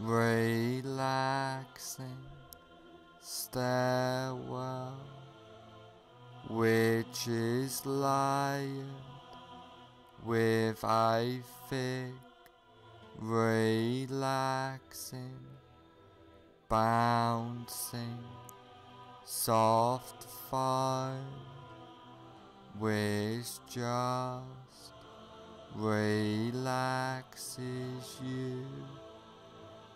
relaxing stairwell which is layered with a thick, relaxing, bouncing, soft foam which just relaxes you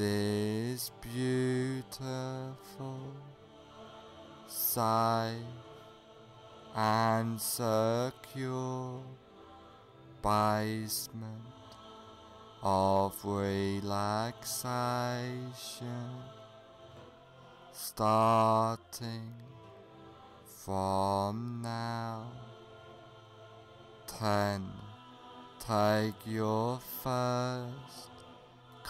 this beautiful safe and secure basement of relaxation starting from now. Ten take your first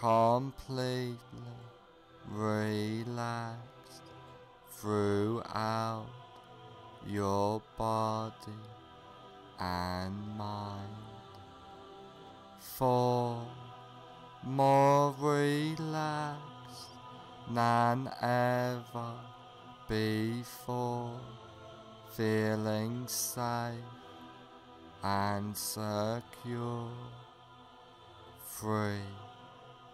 completely relaxed throughout your body and mind. Four, more relaxed than ever before, feeling safe and secure, free,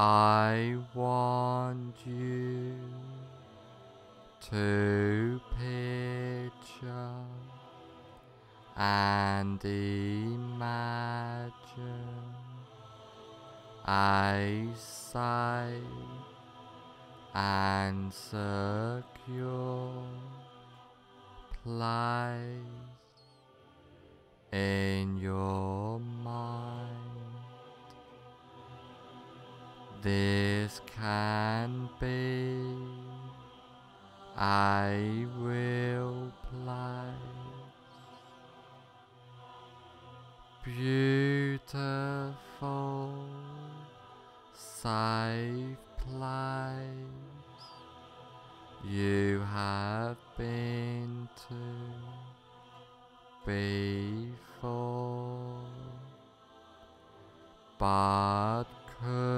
I want you to picture and imagine I safe and secure place in your mind. This can be. A real place, beautiful, safe place. you have been to before, but could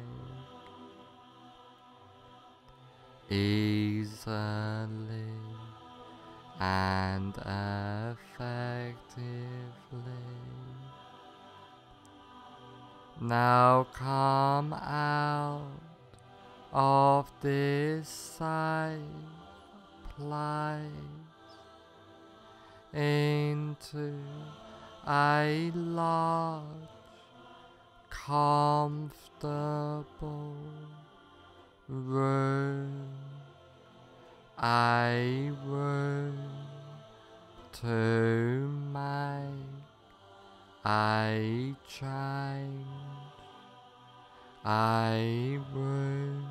easily and effectively. Now come out of this safe place into a large, comfortable a room to my a change, I room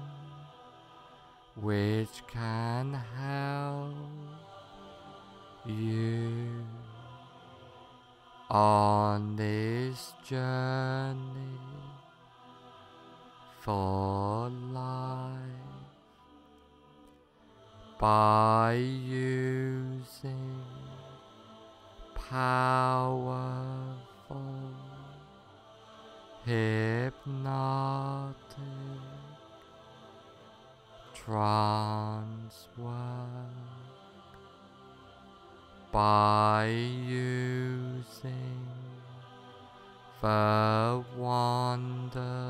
which can help you on this journey for life by using powerful hypnotic trance work by using the wonderful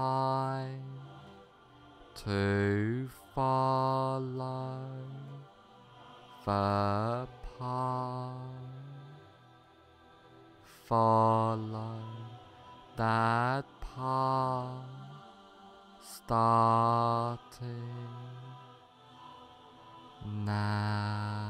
time to follow the path. Follow that path starting now.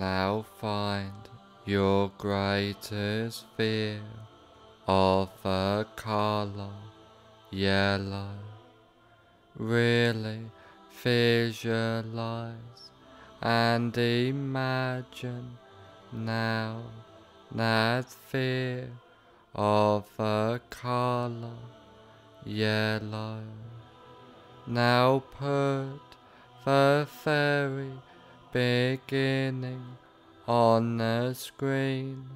Now find your greatest fear of the color yellow. Really visualize and imagine now that fear of the color yellow. Now put the fairy beginning on the screen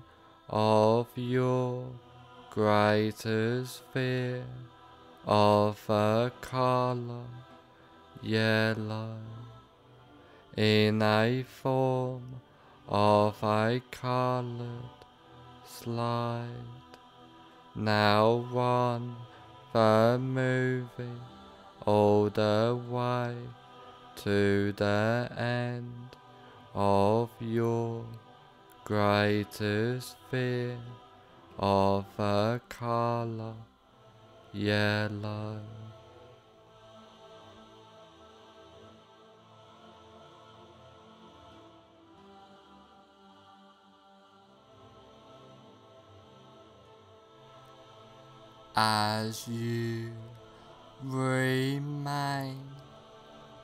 of your greatest fear of a color yellow in a form of a colored slide. Now run the movie all the way to the end of your greatest fear of a color yellow. As you remain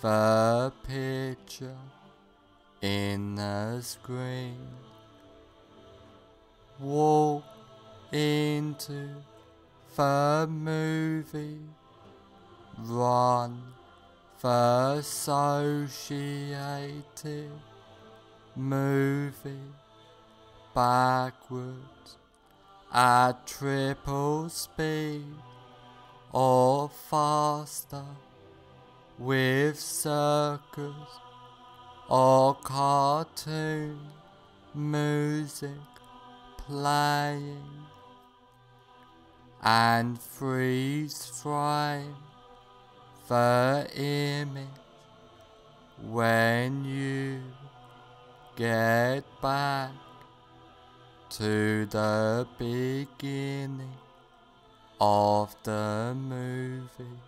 the picture in the screen. Walk into the movie. Run the associated movie backwards at triple speed or faster with circus or cartoon music playing and freeze frame the image when you get back to the beginning of the movie.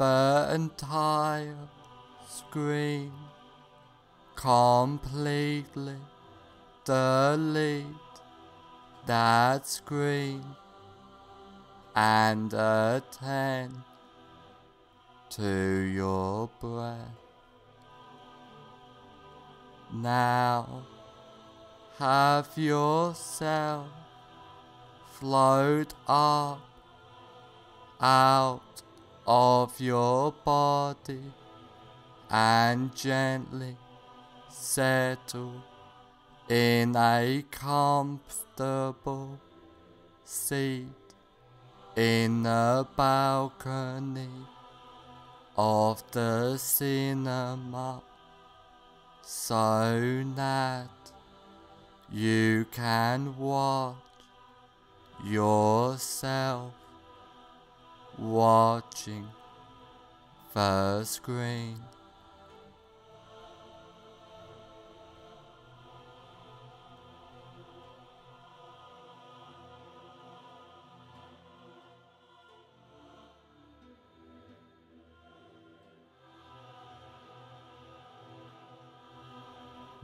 entire screen, completely delete that screen and attend to your breath. Now have yourself float up out of your body and gently settle in a comfortable seat in the balcony of the cinema. So that you can watch yourself watching the screen.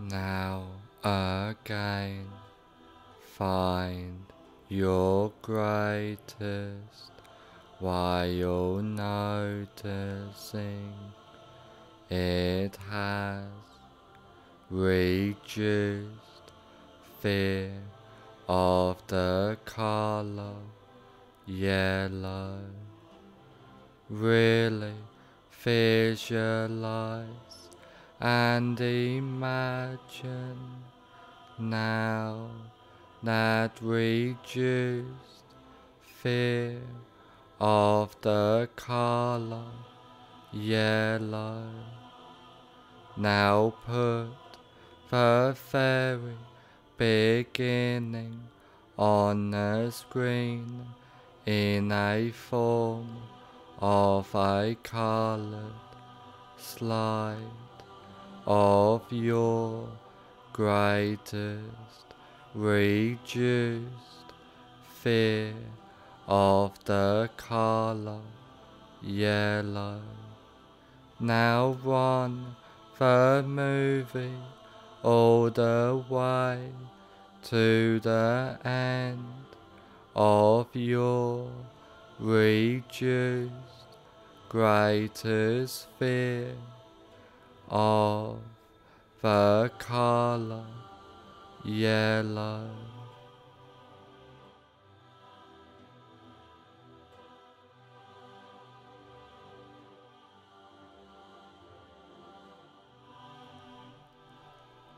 Now again, find your greatest while oh, noticing it has reduced fear of the color yellow. Really visualize and imagine now that reduced fear of the color yellow. Now put the very beginning on the screen in a form of a colored slide of your greatest reduced fear of the color yellow. Now run the movie all the way to the end of your reduced greatest fear of the color yellow.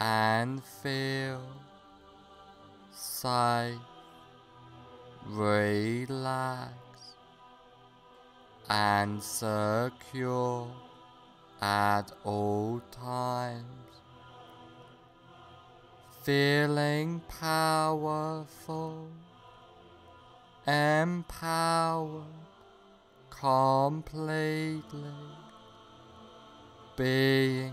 and feel safe, relaxed, and secure at all times. Feeling powerful, empowered completely, being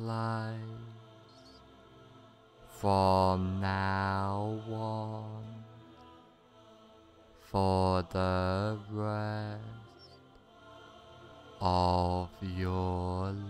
place from now on for the rest of your life.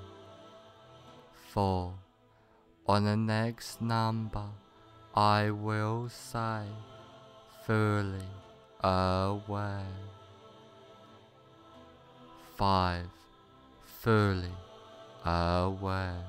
4. On the next number, I will say fully aware. 5. Fully aware.